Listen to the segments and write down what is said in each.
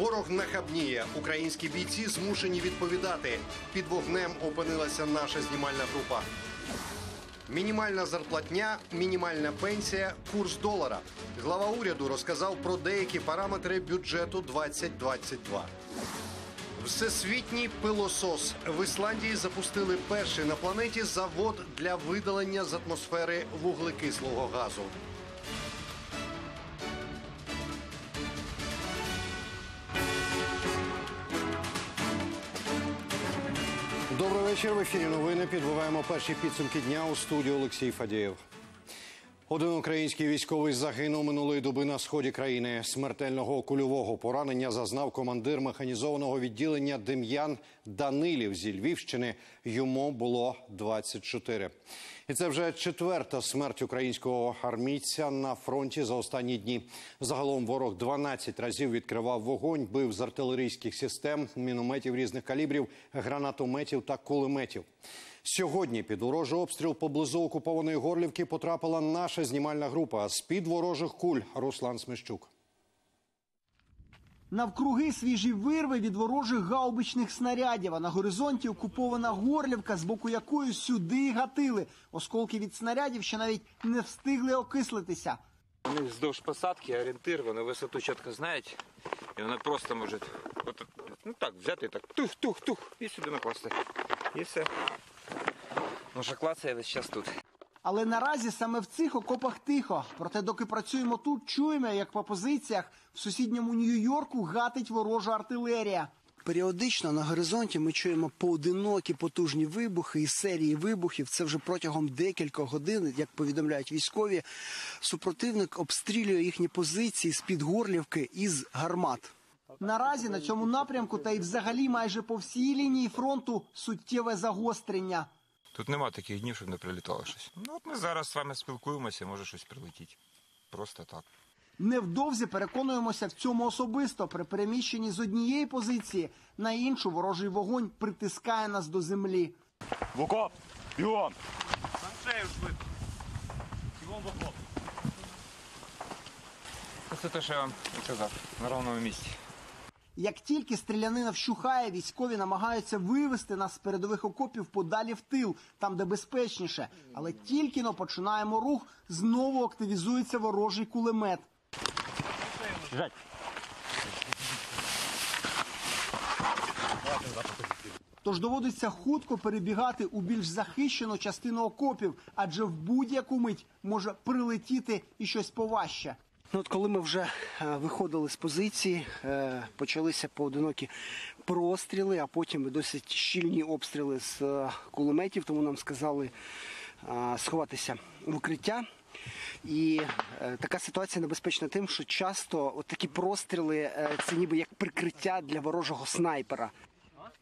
Ворог нахабніє. Українські бійці змушені відповідати. Під вогнем опинилася наша знімальна група. Мінімальна зарплатня, мінімальна пенсія, курс долара. Глава уряду розказав про деякі параметри бюджету 2022. Всесвітній пилосос в Ісландії запустили перший на планеті завод для видалення з атмосфери вуглекислого газу. Вечір. В ефірі новини підбиваємо перші підсумки дня у студії Олексій Фадієв. Один український військовий загинув минулої доби на сході країни. Смертельного кульового поранення зазнав командир механізованого відділення Дем'ян Данилів зі Львівщини. Йому було 24. І це вже четверта смерть українського армійця на фронті за останні дні. Загалом ворог 12 разів відкривав вогонь, бив з артилерійських систем, мінометів різних калібрів, гранатометів та кулеметів. Сьогодні під ворожий обстріл поблизу окупованої Горлівки потрапила наша знімальна група з під ворожих куль Руслан Смещук. Навкруги свіжі вирви від ворожих гаубичних снарядів. А на горизонті окупована горлівка, з боку якої сюди гатили. Осколки від снарядів ще навіть не встигли окислитися. Вони вздовж посадки орієнтир, вони висоту чітко знають. І вони просто можуть от, ну так, взяти і так тух-тух-тух і сюди накласти. І все. Наша клацає весь час тут. Але наразі саме в цих окопах тихо. Проте, доки працюємо тут, чуємо, як по позиціях в сусідньому Нью-Йорку гатить ворожа артилерія. Періодично на горизонті ми чуємо поодинокі потужні вибухи і серії вибухів. Це вже протягом декількох годин, як повідомляють військові. Супротивник обстрілює їхні позиції з під горлівки із гармат. Наразі на цьому напрямку та й взагалі майже по всій лінії фронту суттєве загострення. Тут нема таких днів, щоб не прилітало щось. Ну от ми зараз з вами спілкуємося, може щось прилетіть. Просто так. Невдовзі переконуємося в цьому особисто. При переміщенні з однієї позиції на іншу ворожий вогонь притискає нас до землі. В окоп! Бігом! Це те, що я вам казав, на ровному місці. Як тільки стрілянина вщухає, військові намагаються вивести нас з передових окопів подалі в тил, там де безпечніше. Але тільки но починаємо рух, знову активізується ворожий кулемет. Жать! Тож доводиться хутко перебігати у більш захищену частину окопів, адже в будь-яку мить може прилетіти і щось поважче. Ну, от коли ми вже е, виходили з позиції, е, почалися поодинокі простріли, а потім досить щільні обстріли з е, кулеметів, тому нам сказали сховатися в укриття. І така ситуація небезпечна тим, що часто такі простріли це ніби як прикриття для ворожого снайпера.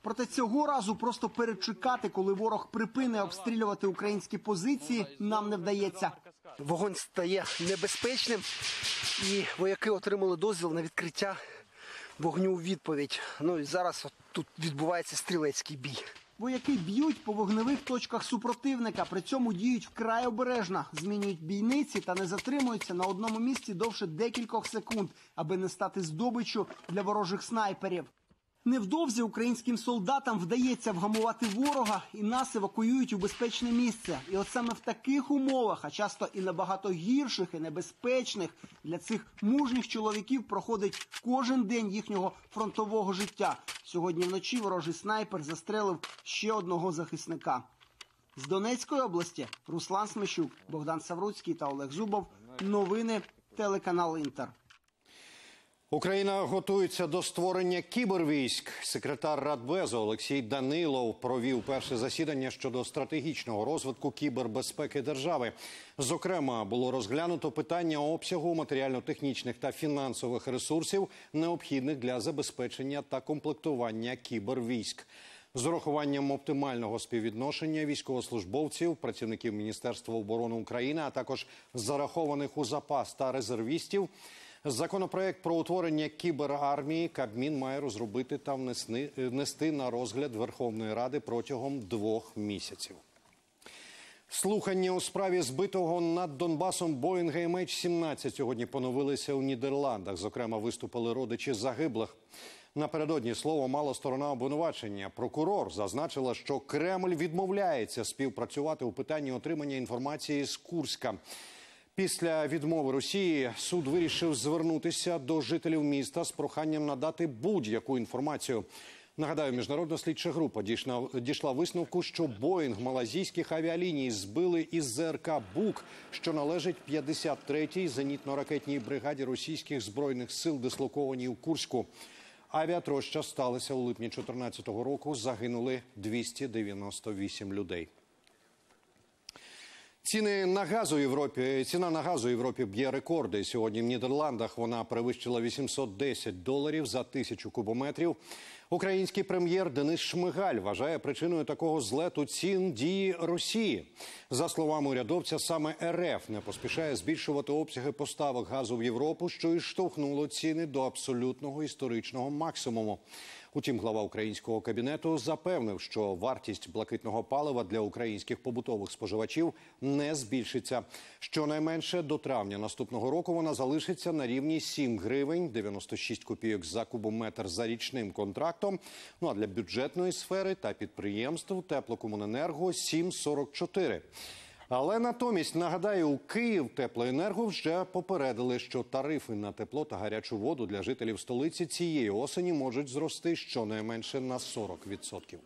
Проте цього разу просто перечекати, коли ворог припине обстрілювати українські позиції, нам не вдається. Вогонь стає небезпечним, і вояки отримали дозвіл на відкриття вогню у відповідь. Ну і зараз от тут відбувається стрілецький бій. Вояки б'ють по вогневих точках супротивника, при цьому діють вкрай обережно, змінюють бійниці та не затримуються на одному місці довше декількох секунд, аби не стати здобиччю для ворожих снайперів. Невдовзі українським солдатам вдається вгамувати ворога і нас евакуюють у безпечне місце. І от саме в таких умовах, а часто і набагато гірших і небезпечних для цих мужніх чоловіків проходить кожен день їхнього фронтового життя. Сьогодні вночі ворожий снайпер застрелив ще одного захисника. З Донецької області Руслан Смещук, Богдан Савруцький та Олег Зубов. Новини телеканал Інтер. Україна готується до створення кібервійськ. Секретар Радбезу Олексій Данилов провів перше засідання щодо стратегічного розвитку кібербезпеки держави. Зокрема, було розглянуто питання обсягу матеріально-технічних та фінансових ресурсів, необхідних для забезпечення та комплектування кібервійськ. З урахуванням оптимального співвідношення військовослужбовців, працівників Міністерства оборони України, а також зарахованих у запас та резервістів. Законопроект про утворення кіберармії Кабмін має розробити та внести на розгляд Верховної Ради протягом двох місяців. Слухання у справі збитого над Донбасом Боїнга MH17 сьогодні поновилися у Нідерландах. Зокрема, виступили родичі загиблих. Напередодні слово мала сторона обвинувачення. Прокурор зазначила, що Кремль відмовляється співпрацювати у питанні отримання інформації з Курська. Після відмови Росії суд вирішив звернутися до жителів міста з проханням надати будь-яку інформацію. Нагадаю, міжнародна слідча група дійшла, дійшла висновку, що Боїнг малазійських авіаліній збили із ЗРК Бук, що належить 53-й зенітно-ракетній бригаді російських збройних сил, дислокованій у Курську. Авіатроща сталася у липні 2014 року. Загинули 298 людей. Ціни на газ у Європі ціна на газ у Європі б'є рекорди. Сьогодні в Нідерландах вона перевищила 810 доларів за тисячу кубометрів. Український прем'єр Денис Шмигаль вважає причиною такого злету цін дії Росії. За словами урядовця, саме РФ не поспішає збільшувати обсяги поставок газу в Європу, що і штовхнуло ціни до абсолютного історичного максимуму. Утім, глава українського кабінету запевнив, що вартість блакитного палива для українських побутових споживачів не збільшиться. Щонайменше до травня наступного року вона залишиться на рівні 7 гривень 96 копійок за кубометр за річним контрактом. Ну а для бюджетної сфери та підприємств теплокомуненерго 7,44. Але натомість нагадаю, у Київ теплоенерго вже попередили, що тарифи на тепло та гарячу воду для жителів столиці цієї осені можуть зрости щонайменше на 40%.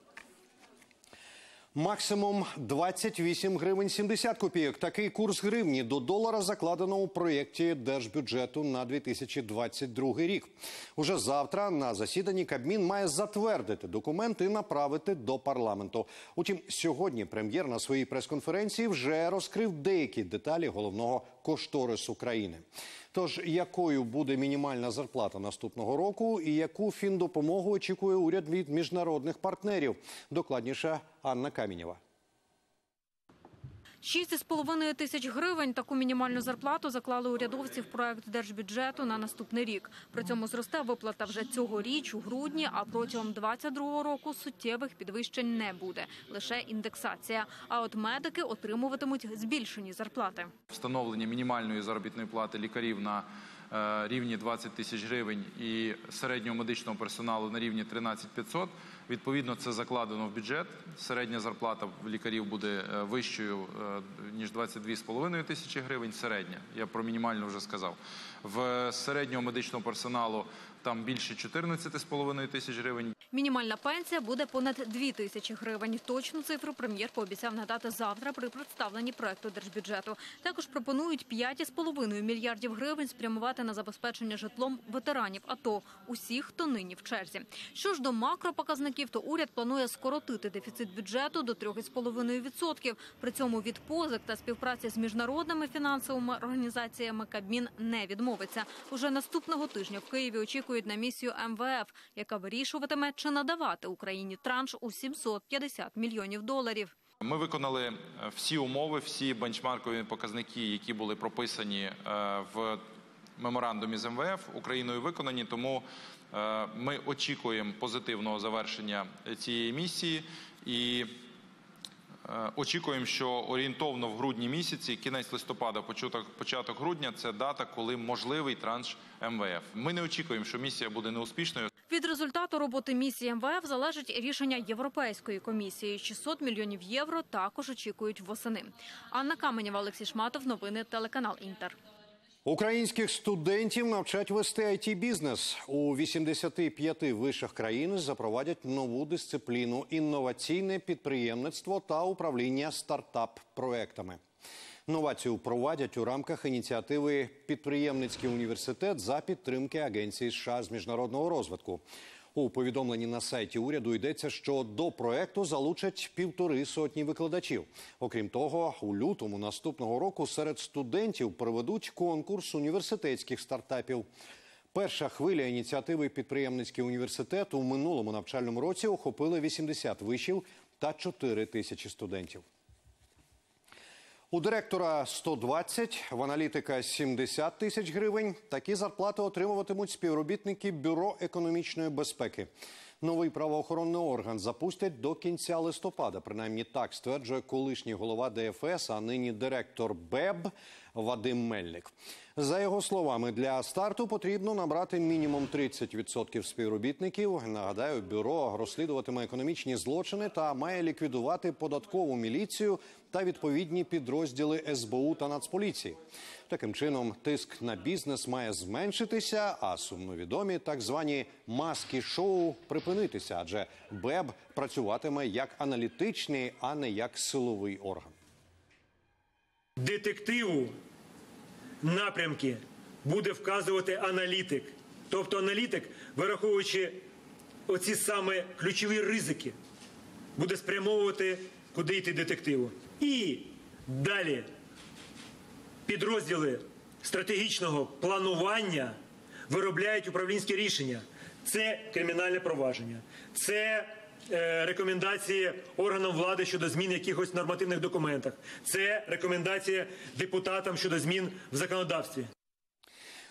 Максимум 28 гривень 70 копійок. Такий курс гривні до долара закладено у проєкті держбюджету на 2022 рік. Уже завтра на засіданні Кабмін має затвердити документ і направити до парламенту. Утім, сьогодні прем'єр на своїй прес-конференції вже розкрив деякі деталі головного кошторису країни. Тож, якою буде мінімальна зарплата наступного року, і яку фіндопомогу очікує уряд від міжнародних партнерів? Докладніше Анна Камінєва. 6,5 тисяч гривень таку мінімальну зарплату заклали урядовці в проект держбюджету на наступний рік. При цьому зросте виплата вже цьогоріч у грудні, а протягом 22 року суттєвих підвищень не буде, лише індексація. А от медики отримуватимуть збільшені зарплати. встановлення мінімальної заробітної плати лікарів на е, рівні 20 тисяч гривень і середнього медичного персоналу на рівні 13 500. Відповідно, це закладено в бюджет. Середня зарплата лікарів буде е, вищою е, ніж 22,5 тисячі гривень. Середня. Я про мінімальну вже сказав. В середнього медичного персоналу там більше 14,5 тисяч гривень. Мінімальна пенсія буде понад 2 тисячі гривень. Точну цифру прем'єр пообіцяв надати завтра при представленні проекту держбюджету. Також пропонують 5,5 мільярдів гривень спрямувати на забезпечення житлом ветеранів АТО, усіх, хто нині в черзі. Що ж до макропоказників, то уряд планує скоротити дефіцит бюджету до 3,5%. При цьому від позик та співпраці з міжнародними фінансовими організаціями Кабмін не відмовиться. Уже наступного тижня в Києві очікують на місію МВФ, яка вирішуватиме, чи надавати Україні транш у 750 мільйонів доларів. Ми виконали е, всі умови, всі бенчмаркові показники, які були прописані е, в меморандумі з МВФ Україною виконані. Тому е, ми очікуємо позитивного завершення цієї місії і очікуємо, що орієнтовно в грудні місяці, кінець листопада, початок грудня, це дата, коли можливий транш МВФ. Ми не очікуємо, що місія буде неуспішною. Від результату роботи місії МВФ залежить рішення Європейської комісії. 600 мільйонів євро також очікують восени. Анна Каменєва, Олексій Шматов. Новини телеканал Інтер. Українських студентів навчать вести it бізнес у 85 вишах країни. Запровадять нову дисципліну інноваційне підприємництво та управління стартап-проектами. Новацію впровадять у рамках ініціативи Підприємницький університет за підтримки Агенції США з міжнародного розвитку. У повідомленні на сайті уряду йдеться, що до проекту залучать півтори сотні викладачів. Окрім того, у лютому наступного року серед студентів проведуть конкурс університетських стартапів. Перша хвиля ініціативи Підприємницький університет у минулому навчальному році охопила 80 вишів та 4 тисячі студентів. У директора 120, в аналітика 70 тисяч гривень. Такі зарплати отримуватимуть співробітники Бюро економічної безпеки. Новий правоохоронний орган запустять до кінця листопада. Принаймні так стверджує колишній голова ДФС, а нині директор БЕБ Вадим Мельник. За його словами, для старту потрібно набрати мінімум 30% співробітників. Нагадаю, бюро розслідуватиме економічні злочини та має ліквідувати податкову міліцію та відповідні підрозділи СБУ та Нацполіції. Таким чином, тиск на бізнес має зменшитися, а сумновідомі так звані маски шоу припинитися, адже БЕБ працюватиме як аналітичний, а не як силовий орган. Детективу напрямки буде вказувати аналітик. Тобто аналітик, вираховуючи оці саме ключові ризики, буде спрямовувати, куди йти детективу. І далі підрозділи стратегічного планування виробляють управлінські рішення. Це кримінальне провадження, це рекомендації органам влади щодо змін якихось нормативних документах, це рекомендації депутатам щодо змін в законодавстві.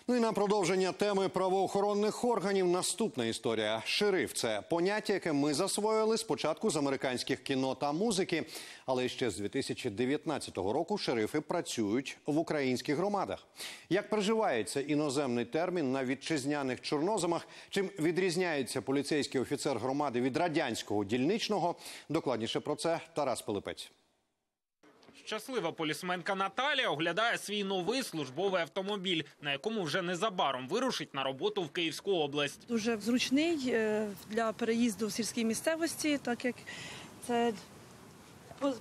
Ну і на продовження теми правоохоронних органів наступна історія. Шериф це поняття, яке ми засвоїли спочатку з американських кіно та музики, але ще з 2019 року шерифи працюють в українських громадах. Як приживається іноземний термін на вітчизняних чорноземах? Чим відрізняється поліцейський офіцер громади від радянського дільничного? Докладніше про це Тарас Пилипець. Щаслива полісменка Наталія оглядає свій новий службовий автомобіль, на якому вже незабаром вирушить на роботу в Київську область. дуже зручний е, для переїзду в сільській місцевості, так як це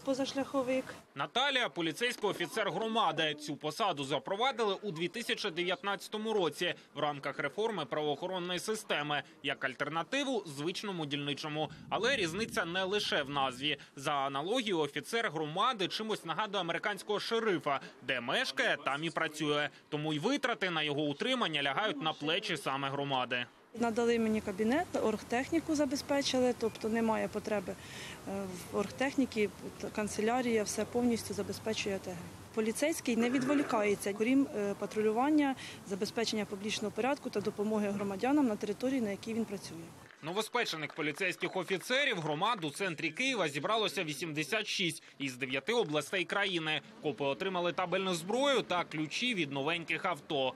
позашляховик. Наталія поліцейський офіцер громади. Цю посаду запровадили у 2019 році в рамках реформи правоохоронної системи як альтернативу звичному дільничому. Але різниця не лише в назві. За аналогією, офіцер громади чимось нагадує американського шерифа, де мешкає, там і працює. Тому й витрати на його утримання лягають на плечі саме громади. Надали мені кабінет, оргтехніку забезпечили, тобто немає потреби е, в оргтехніці, канцелярія все повністю забезпечує ТГ. Поліцейський не відволікається, крім е, патрулювання, забезпечення публічного порядку та допомоги громадянам на території, на якій він працює. Новоспечених поліцейських офіцерів громад у центрі Києва зібралося 86 із 9 областей країни. Копи отримали табельну зброю та ключі від новеньких авто.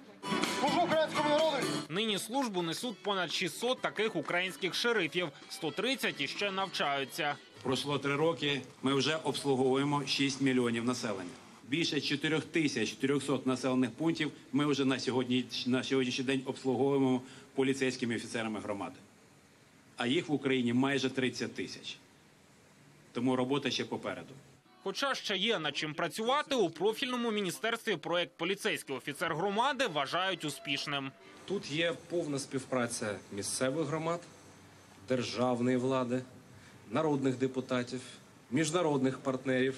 Нині службу несуть понад 600 таких українських шерифів. 130 іще навчаються. Пройшло три роки. Ми вже обслуговуємо 6 мільйонів населення. Більше 4400 населених пунктів ми вже на сьогодні на сьогоднішній день обслуговуємо поліцейськими офіцерами громади. А їх в Україні майже 30 тисяч. Тому робота ще попереду. Хоча ще є над чим працювати, у профільному міністерстві проект поліцейський офіцер громади вважають успішним. Тут є повна співпраця місцевих громад, державної влади, народних депутатів, міжнародних партнерів,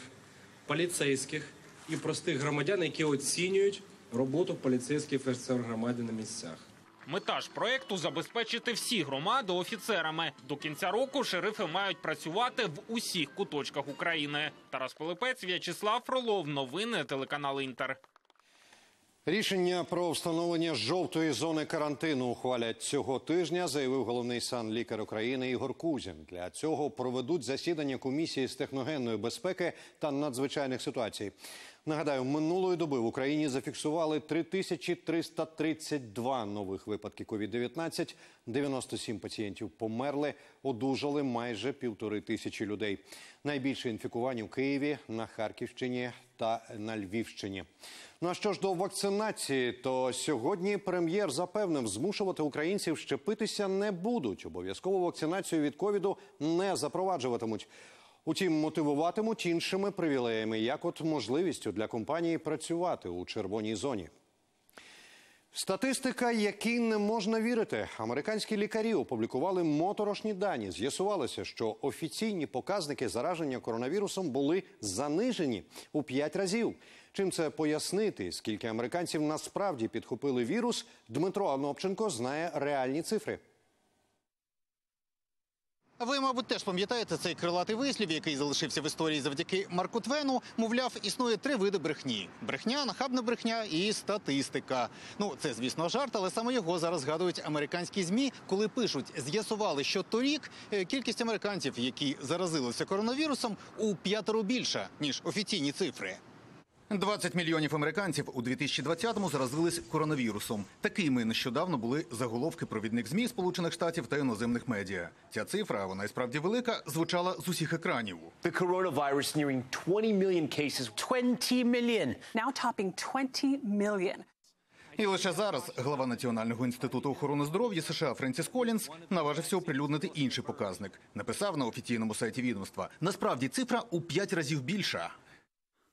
поліцейських і простих громадян, які оцінюють роботу поліцейських офіцер громади на місцях. Мета ж проекту забезпечити всі громади офіцерами. До кінця року шерифи мають працювати в усіх куточках України. Тарас Пилипець, В'ячеслав Фролов. Новини телеканал Інтер. Рішення про встановлення жовтої зони карантину ухвалять цього тижня, заявив головний санлікар України Ігор Кузін. Для цього проведуть засідання комісії з техногенної безпеки та надзвичайних ситуацій. Нагадаю, минулої доби в Україні зафіксували 3332 нових випадки COVID-19, 97 пацієнтів померли, одужали майже півтори тисячі людей. Найбільше інфікувань у Києві, на Харківщині та на Львівщині. Ну а що ж до вакцинації, то сьогодні прем'єр запевнив, змушувати українців щепитися не будуть. Обов'язкову вакцинацію від ковіду не запроваджуватимуть. Утім, мотивуватимуть іншими привілеями, як от можливістю для компанії працювати у червоній зоні. Статистика, якій не можна вірити. Американські лікарі опублікували моторошні дані. З'ясувалося, що офіційні показники зараження коронавірусом були занижені у 5 разів. Чим це пояснити? Скільки американців насправді підхопили вірус? Дмитро Анопченко знає реальні цифри. Ви, мабуть, теж пам'ятаєте цей крилатий вислів, який залишився в історії завдяки Марку Твену. Мовляв, існує три види брехні: брехня, нахабна брехня і статистика. Ну, це, звісно, жарт, але саме його зараз згадують американські змі, коли пишуть, з'ясували, що торік е, кількість американців, які заразилися коронавірусом, у п'ятеро більша ніж офіційні цифри. 20 мільйонів американців у 2020-му заразились коронавірусом. Такими нещодавно були заголовки провідних змі Сполучених Штатів та іноземних медіа. Ця цифра, вона і справді велика, звучала з усіх екранів. The coronavirus nearing 20 million cases. 20 million. now topping 20 million. І лише зараз глава Національного інституту охорони здоров'я США Френсіс Колінс наважився оприлюднити інший показник. Написав на офіційному сайті відомства. Насправді цифра у п'ять разів більша.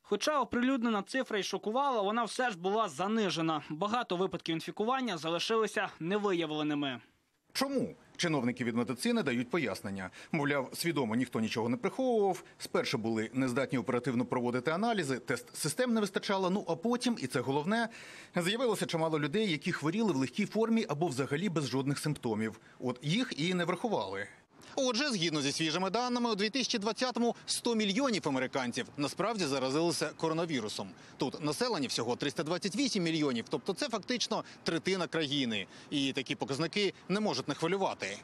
Хоча оприлюднена цифра й шокувала, вона все ж була занижена. Багато випадків інфікування залишилися невиявленими. Чому чиновники від медицини дають пояснення? Мовляв, свідомо ніхто нічого не приховував. Спершу були нездатні оперативно проводити аналізи, тест систем не вистачало. Ну а потім, і це головне, з'явилося чимало людей, які хворіли в легкій формі або взагалі без жодних симптомів. От їх і не врахували. Отже, згідно зі свіжими даними, у 2020-му 100 мільйонів американців насправді заразилися коронавірусом. Тут населення всього 328 мільйонів, тобто це фактично третина країни. І такі показники не можуть не хвилювати.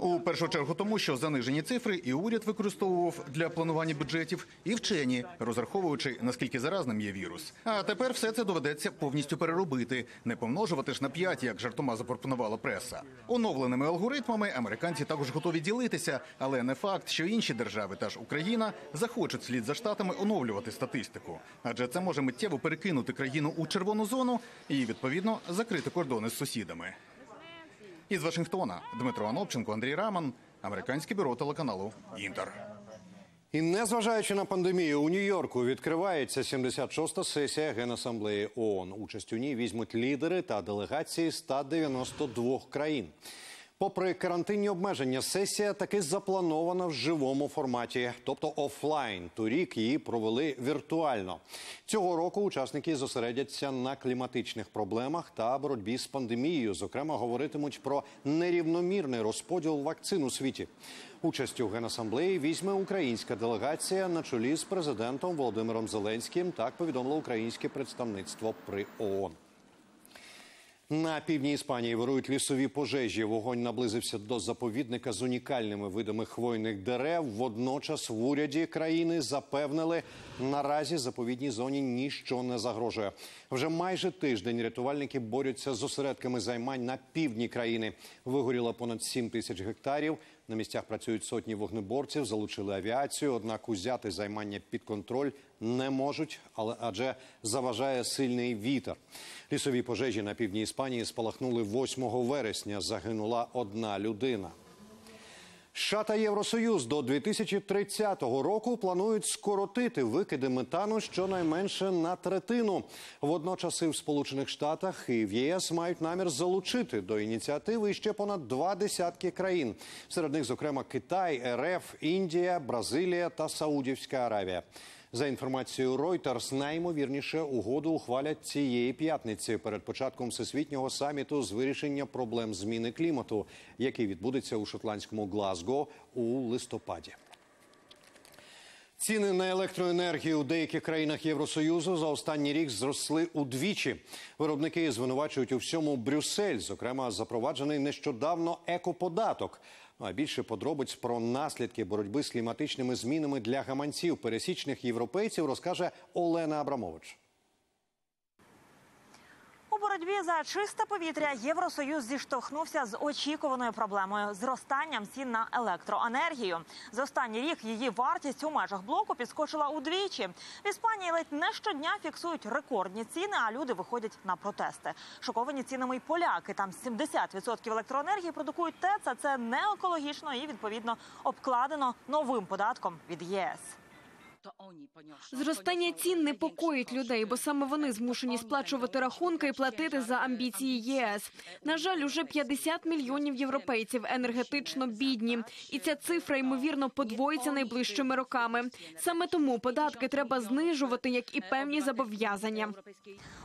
У першу чергу тому, що занижені цифри і уряд використовував для планування бюджетів, і вчені, розраховуючи наскільки заразним є вірус. А тепер все це доведеться повністю переробити, не помножувати ж на п'ять, як жартома запропонувала преса. Оновленими алгоритмами американці також готові ділитися, але не факт, що інші держави, та ж Україна, захочуть слід за штатами оновлювати статистику, адже це може миттєво перекинути країну у червону зону і відповідно закрити кордони з сусідами. Із Вашингтона Дмитро Анопченко, Андрій Раман, американське бюро телеканалу Інтер. І незважаючи на пандемію, у Нью-Йорку відкривається 76-та сесія Генасамблеї ООН. Участь у ній візьмуть лідери та делегації 192 країн. Попри карантинні обмеження, сесія таки запланована в живому форматі, тобто офлайн. Торік її провели віртуально. Цього року учасники зосередяться на кліматичних проблемах та боротьбі з пандемією. Зокрема, говоритимуть про нерівномірний розподіл вакцин у світі. Участь у генасамблеї візьме українська делегація на чолі з президентом Володимиром Зеленським. Так повідомило українське представництво при ООН. На півдні Іспанії вирують лісові пожежі. Вогонь наблизився до заповідника з унікальними видами хвойних дерев. Водночас в уряді країни запевнили, наразі заповідній зоні ніщо не загрожує. Вже майже тиждень рятувальники борються з осередками займань на півдні країни. Вигоріло понад 7 тисяч гектарів. На місцях працюють сотні вогнеборців, залучили авіацію. Однак узяти займання під контроль не можуть, але адже заважає сильний вітер. Лісові пожежі на півдні Іспанії спалахнули 8 вересня. Загинула одна людина. США та Євросоюз до 2030 року планують скоротити викиди метану щонайменше на третину. Водночас і в Сполучених Штатах і в ЄС мають намір залучити до ініціативи ще понад два десятки країн. Серед них, зокрема, Китай, РФ, Індія, Бразилія та Саудівська Аравія. За інформацією Reuters, найімовірніше угоду ухвалять цієї п'ятниці перед початком всесвітнього саміту з вирішення проблем зміни клімату, який відбудеться у шотландському Глазго у листопаді. Ціни на електроенергію у деяких країнах Євросоюзу за останній рік зросли удвічі. Виробники звинувачують у всьому Брюссель, зокрема запроваджений нещодавно екоподаток. Ну а більше подробиць про наслідки боротьби з кліматичними змінами для гаманців пересічних європейців розкаже Олена Абрамович. Боротьбі за чисте повітря Євросоюз зіштовхнувся з очікуваною проблемою зростанням цін на електроенергію. За останній рік її вартість у межах блоку підскочила удвічі. В Іспанії ледь не щодня фіксують рекордні ціни, а люди виходять на протести. Шоковані цінами й поляки. Там 70% електроенергії продукують ТЕЦ, а це не екологічно і відповідно обкладено новим податком від ЄС. Зростання цін непокоїть людей, бо саме вони змушені сплачувати рахунки і платити за амбіції ЄС. На жаль, уже 50 мільйонів європейців енергетично бідні, і ця цифра ймовірно подвоїться найближчими роками. Саме тому податки треба знижувати, як і певні зобов'язання.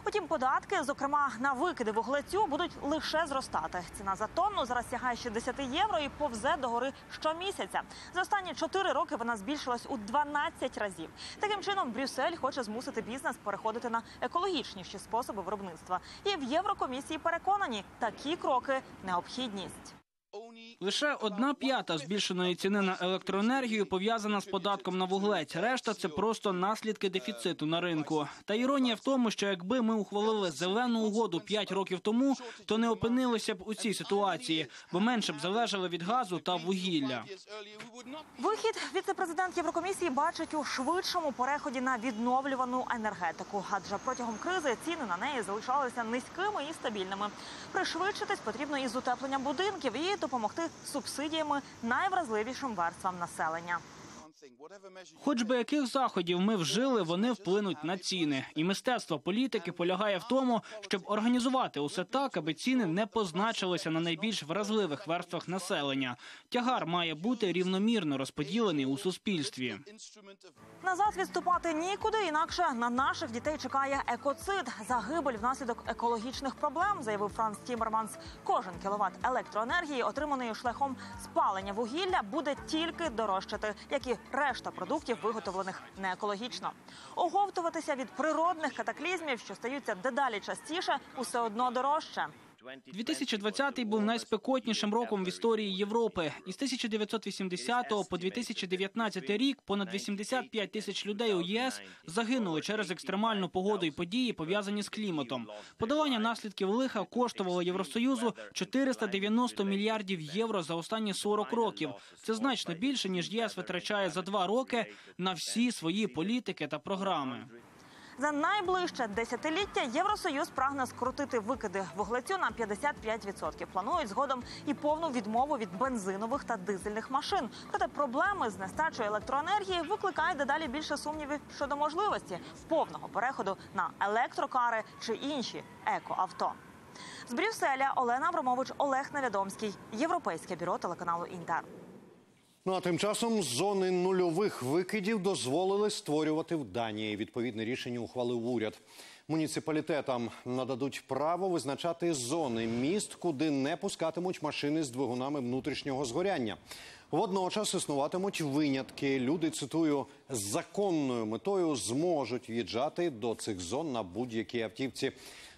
Утім, податки, зокрема на викиди вуглецю, будуть лише зростати. Ціна за тонну зараз сягає 60 євро і повзе догори щомісяця. За останні 4 роки вона збільшилась у 12 разів. Таким чином, Брюссель хоче змусити бізнес переходити на екологічніші способи виробництва. І в Єврокомісії переконані, такі кроки необхідність. Лише одна п'ята збільшеної ціни на електроенергію пов'язана з податком на вуглець. Решта це просто наслідки дефіциту на ринку. Та іронія в тому, що якби ми ухвалили зелену угоду 5 років тому, то не опинилися б у цій ситуації, бо менше б залежали від газу та вугілля. Вихід віце-президент Єврокомісії бачить у швидшому переході на відновлювану енергетику, адже протягом кризи ціни на неї залишалися низькими і стабільними. Пришвидшитись потрібно із утепленням будинків і допомогти субсидіями найвразливішим верствам населення. Хоч би яких заходів ми вжили, вони вплинуть на ціни. І мистецтво політики полягає в тому, щоб організувати усе так, аби ціни не позначилися на найбільш вразливих верствах населення. Тягар має бути рівномірно розподілений у суспільстві. Назад відступати нікуди, інакше на наших дітей чекає екоцид. Загибель внаслідок екологічних проблем, заявив Франс Тіммерманс. Кожен кіловат електроенергії, отриманий шляхом спалення вугілля, буде тільки дорожчати, як і решта продуктів, виготовлених неекологічно. Оговтуватися від природних катаклізмів, що стаються дедалі частіше, усе одно дорожче. 2020 був найспекотнішим роком в історії Європи. Із 1980 по 2019 рік понад 85 тисяч людей у ЄС загинули через екстремальну погоду і події, пов'язані з кліматом. Подолання наслідків лиха коштувало Євросоюзу 490 мільярдів євро за останні 40 років. Це значно більше ніж єС витрачає за два роки на всі свої політики та програми. За найближче десятиліття Євросоюз прагне скрутити викиди вуглецю на 55%. Планують згодом і повну відмову від бензинових та дизельних машин. Проте проблеми з нестачою електроенергії викликають дедалі більше сумнівів щодо можливості повного переходу на електрокари чи інші екоавто. З Брюсселя Олена Абрамович, Олег Невідомський, Європейське бюро телеканалу Інтер. Ну а тим часом зони нульових викидів дозволили створювати в Данії. Відповідне рішення ухвалив уряд. Муніципалітетам нададуть право визначати зони міст, куди не пускатимуть машини з двигунами внутрішнього згоряння. Водночас існуватимуть винятки. Люди цитую з законною метою зможуть в'їжджати до цих зон на будь-якій автівці.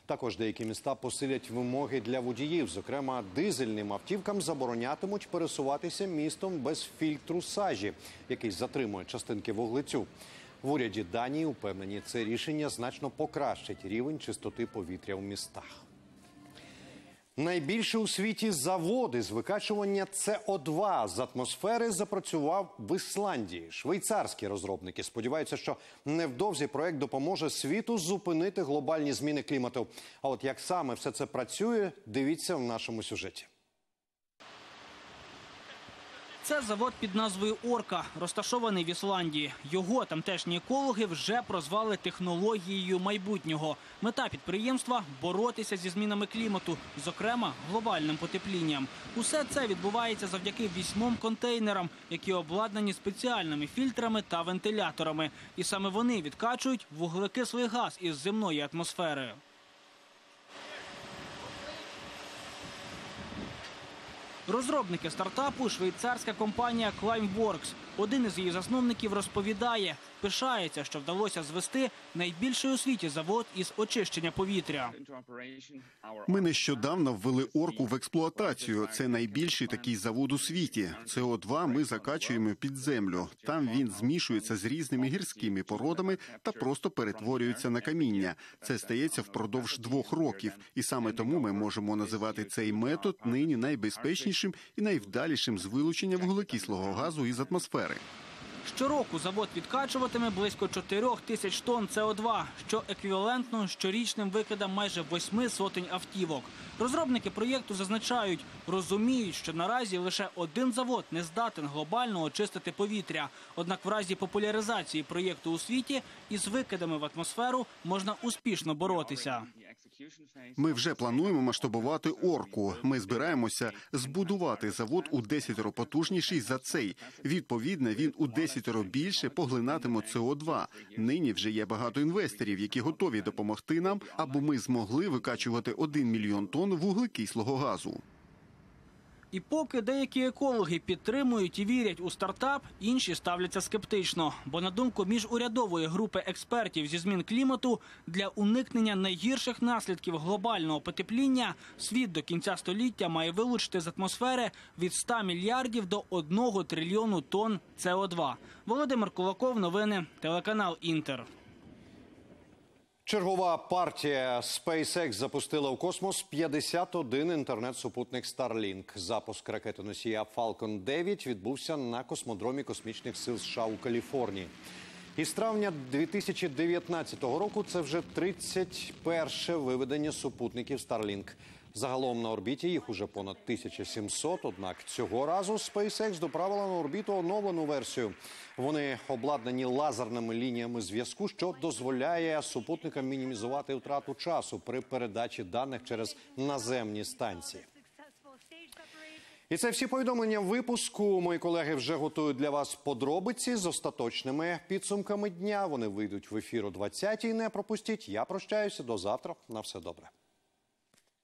Також деякі міста посилять вимоги для водіїв. Зокрема, дизельним автівкам заборонятимуть пересуватися містом без фільтру сажі, який затримує частинки вуглецю. В уряді Данії упевнені, це рішення значно покращить рівень чистоти повітря в містах. Найбільше у світі заводи з викачування СО2 з атмосфери запрацював в Ісландії. Швейцарські розробники сподіваються, що невдовзі проект допоможе світу зупинити глобальні зміни клімату. А от як саме все це працює, дивіться в нашому сюжеті. Це завод під назвою Орка, розташований в Ісландії. Його тамтешні екологи вже прозвали технологією майбутнього. Мета підприємства боротися зі змінами клімату, зокрема глобальним потеплінням. Усе це відбувається завдяки вісьмом контейнерам, які обладнані спеціальними фільтрами та вентиляторами. І саме вони відкачують вуглекислий газ із земної атмосфери. Розробники стартапу швейцарська компанія Climeworks. Один із її засновників розповідає, пишається, що вдалося звести найбільший у світі завод із очищення повітря. Ми нещодавно ввели орку в експлуатацію. Це найбільший такий завод у світі. СО2 ми закачуємо під землю. Там він змішується з різними гірськими породами та просто перетворюється на каміння. Це стається впродовж двох років, і саме тому ми можемо називати цей метод нині найбезпечнішим і найвдалішим з вилучення вуглекислого газу із атмосфери. Щороку завод відкачуватиме близько 4 тисяч тонн СО2, що еквівалентно щорічним викидам майже восьми сотень автівок. Розробники проєкту зазначають, розуміють, що наразі лише один завод не здатен глобально очистити повітря. Однак в разі популяризації проєкту у світі із викидами в атмосферу можна успішно боротися. Ми вже плануємо масштабувати орку. Ми збираємося збудувати завод у десятеро потужніший за цей. Відповідно, він у десятеро більше поглинатиме СО2. Нині вже є багато інвесторів, які готові допомогти нам, аби ми змогли викачувати 1 мільйон тонн вуглекислого газу. І поки деякі екологи підтримують і вірять у стартап, інші ставляться скептично. Бо на думку міжурядової групи експертів зі змін клімату для уникнення найгірших наслідків глобального потепління світ до кінця століття має вилучити з атмосфери від 100 мільярдів до 1 трильйону тонн СО2. Володимир Кулаков, новини, телеканал Інтер. Чергова партія SpaceX запустила в космос 51 інтернет-супутник Starlink. Запуск ракетоносія Falcon 9 відбувся на космодромі космічних сил США у Каліфорнії. Із травня 2019 року це вже 31 виведення супутників Starlink. Загалом на орбіті їх уже понад 1700, Однак цього разу SpaceX доправила на орбіту оновлену версію. Вони обладнані лазерними лініями зв'язку, що дозволяє супутникам мінімізувати втрату часу при передачі даних через наземні станції. І це всі повідомлення випуску. Мої колеги вже готують для вас подробиці з остаточними підсумками дня. Вони вийдуть в ефір о 20-й. Не пропустіть. Я прощаюся до завтра. На все добре.